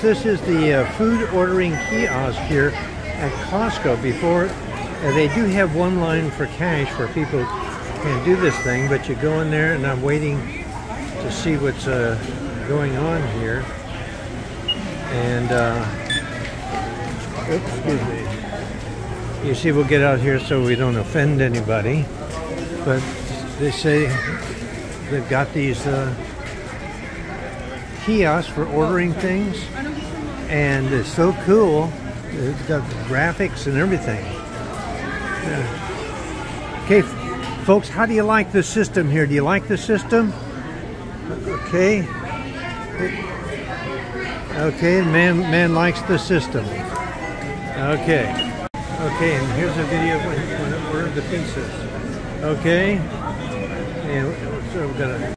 folks, this is the uh, food ordering kiosk here at Costco. Before, uh, they do have one line for cash where people can do this thing, but you go in there and I'm waiting to see what's uh, going on here. And, uh, oops, excuse me. You see, we'll get out here so we don't offend anybody. But they say they've got these uh, kiosks for ordering things, and it's so cool. It's got graphics and everything. Okay, folks, how do you like the system here? Do you like the system? Okay. Okay, man, man likes the system. Okay. Okay, and here's a video it ordered the pizzas. Okay. And so we're gonna